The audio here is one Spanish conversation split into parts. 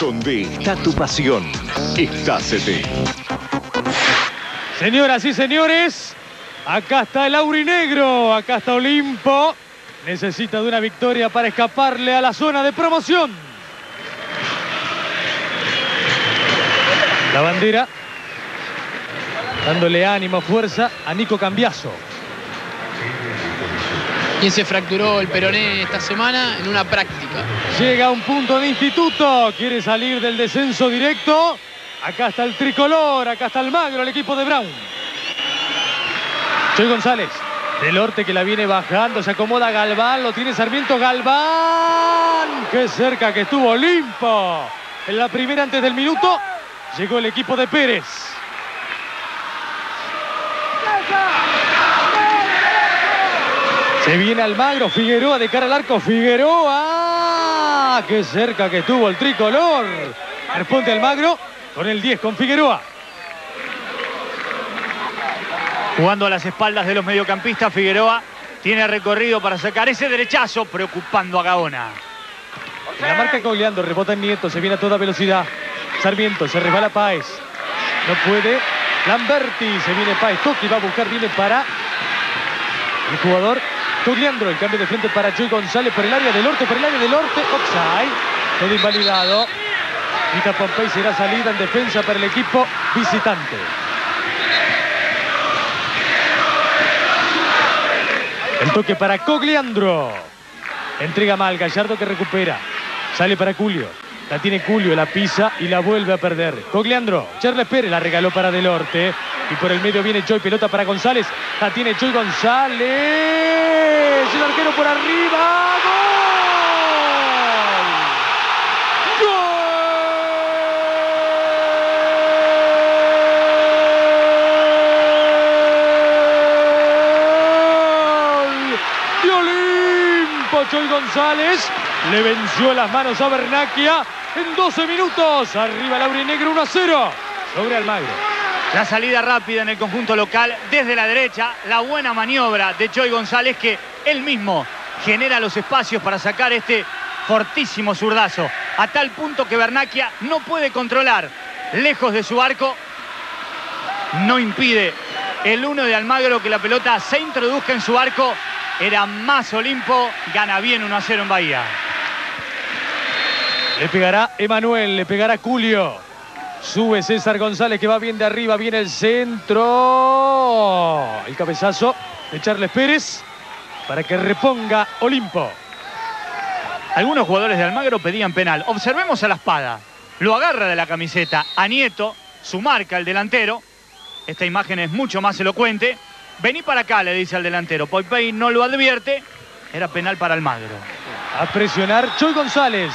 Donde está tu pasión, está CT. Señoras y señores, acá está el aurinegro, acá está Olimpo. Necesita de una victoria para escaparle a la zona de promoción. La bandera dándole ánimo, fuerza a Nico Cambiaso. Quien se fracturó el peroné esta semana en una práctica. Llega a un punto de instituto, quiere salir del descenso directo. Acá está el tricolor, acá está el magro, el equipo de Brown. Choy González, del Orte que la viene bajando, se acomoda Galván, lo tiene Sarmiento Galván. Qué cerca que estuvo Olimpo. En la primera antes del minuto llegó el equipo de Pérez. Se viene Almagro, Figueroa de cara al arco, Figueroa. Qué cerca que estuvo el tricolor. Responde Almagro con el 10 con Figueroa. Jugando a las espaldas de los mediocampistas, Figueroa tiene recorrido para sacar ese derechazo, preocupando a Gaona. La marca coleando, rebota en Nieto, se viene a toda velocidad. Sarmiento, se resbala Páez. No puede. Lamberti, se viene Páez. Toki va a buscar, viene para el jugador Togliandro. El cambio de frente para Joy González por el área del norte, por el área del norte. Offside. Todo invalidado. Vita Pompey será salida en defensa para el equipo visitante. El toque para Cogliandro. Entrega mal, Gallardo que recupera. Sale para Julio. La tiene Julio, la pisa y la vuelve a perder. Cogliandro, Charles Pérez la regaló para Delorte. Y por el medio viene Joy, pelota para González. La tiene Joy González. El arquero por arriba. ¡Gol! De Olimpo, Joy González. Le venció las manos a Bernaquia en 12 minutos. Arriba Laurinegro 1 a 0 sobre Almagro. La salida rápida en el conjunto local desde la derecha, la buena maniobra de Joy González que él mismo genera los espacios para sacar este fortísimo zurdazo, a tal punto que Bernaquia no puede controlar lejos de su arco, no impide el uno de Almagro que la pelota se introduzca en su arco, era más Olimpo, gana bien 1 a 0 en Bahía. Le pegará Emanuel, le pegará Julio. Sube César González que va bien de arriba, viene el centro. El cabezazo de Charles Pérez para que reponga Olimpo. Algunos jugadores de Almagro pedían penal. Observemos a la espada. Lo agarra de la camiseta a Nieto, su marca, el delantero. Esta imagen es mucho más elocuente. Vení para acá, le dice al delantero. Poipey no lo advierte. Era penal para Almagro. A presionar Choy González.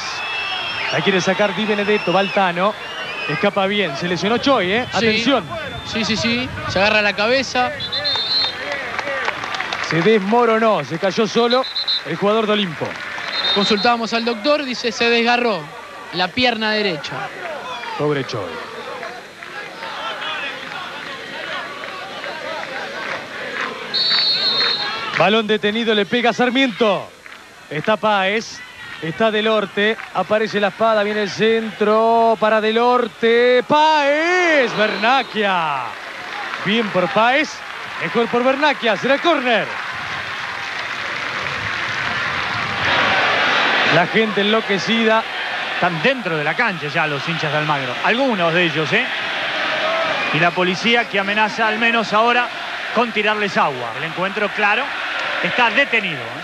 La quiere sacar Di Benedetto, Baltano. Escapa bien, se lesionó Choy, ¿eh? Atención. Sí, sí, sí. Se agarra la cabeza. Se desmoronó, se cayó solo el jugador de Olimpo. Consultábamos al doctor, dice se desgarró la pierna derecha. Pobre Choy. Balón detenido, le pega Sarmiento. Está Páez. Está Delorte, aparece la espada, viene el centro para Delorte. Páez, Bernaquia. Bien por Páez, mejor por Bernaquia, será córner. La gente enloquecida. Están dentro de la cancha ya los hinchas de Almagro. Algunos de ellos, ¿eh? Y la policía que amenaza al menos ahora con tirarles agua. El encuentro, claro, está detenido. ¿eh?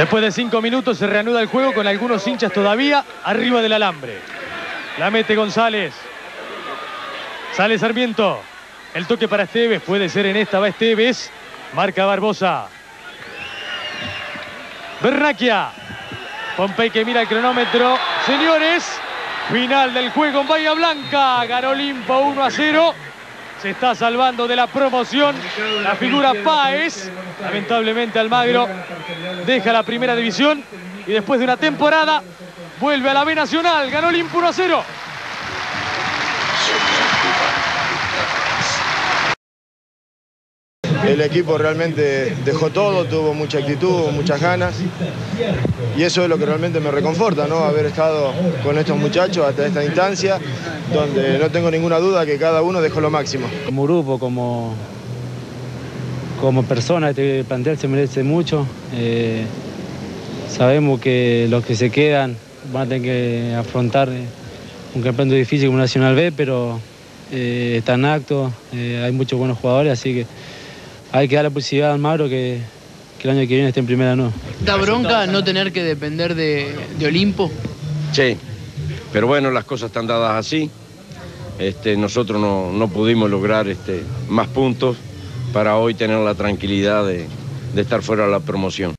Después de cinco minutos se reanuda el juego con algunos hinchas todavía arriba del alambre. La mete González. Sale Sarmiento. El toque para Esteves. Puede ser en esta. Va Esteves. Marca Barbosa. Bernaquia. Pompey que mira el cronómetro. Señores, final del juego en Bahía Blanca. Ganó Olimpo 1 a 0. Se está salvando de la promoción la figura Páez. Lamentablemente Almagro deja la primera división y después de una temporada vuelve a la B Nacional. Ganó Olimpo 1 a 0. El equipo realmente dejó todo, tuvo mucha actitud, muchas ganas. Y eso es lo que realmente me reconforta, ¿no? Haber estado con estos muchachos hasta esta instancia, donde no tengo ninguna duda que cada uno dejó lo máximo. Como grupo, como, como persona, este plantel se merece mucho. Eh, sabemos que los que se quedan van a tener que afrontar eh, un campeonato difícil como Nacional B, pero eh, está en acto, eh, hay muchos buenos jugadores, así que hay que dar la posibilidad a Almagro que, que el año que viene esté en primera no. ¿Da bronca no tener que depender de, de Olimpo? Sí, pero bueno, las cosas están dadas así. Este, nosotros no, no pudimos lograr este, más puntos para hoy tener la tranquilidad de, de estar fuera de la promoción.